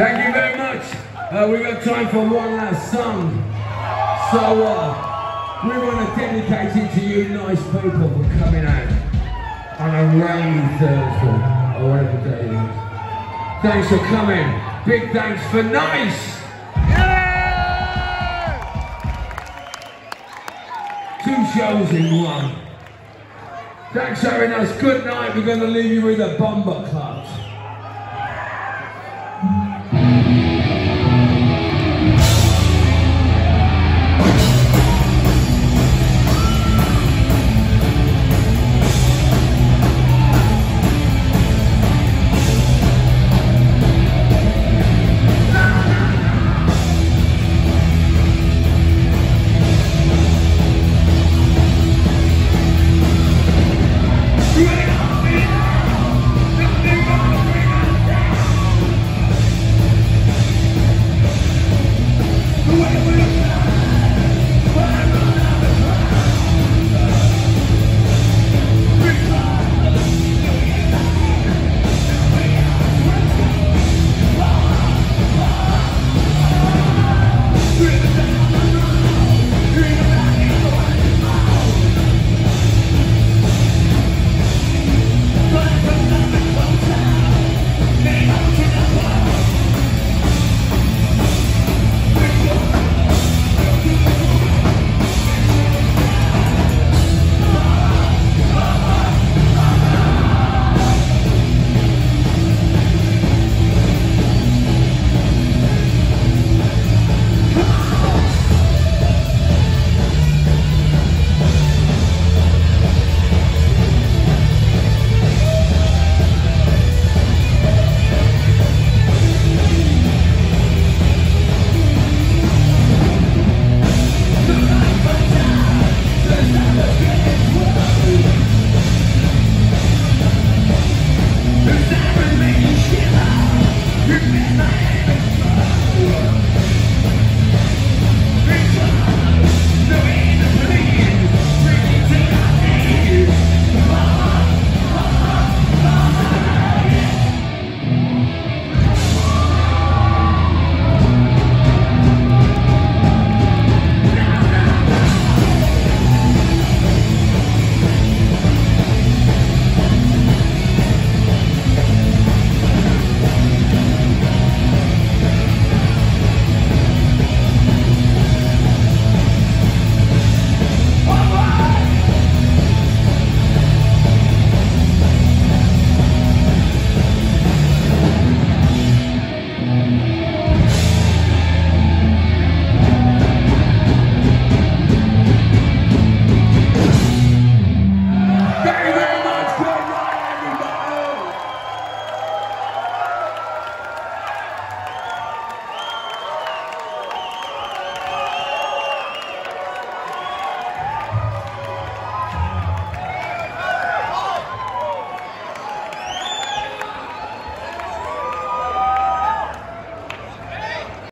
Thank you very Uh, we've got time for one last song. So uh, we want to dedicate it to you nice people for coming out on a rainy Thursday or whatever day it is. Thanks for coming. Big thanks for nice. Two shows in one. Thanks for having us. Good night. We're going to leave you with a bomber club.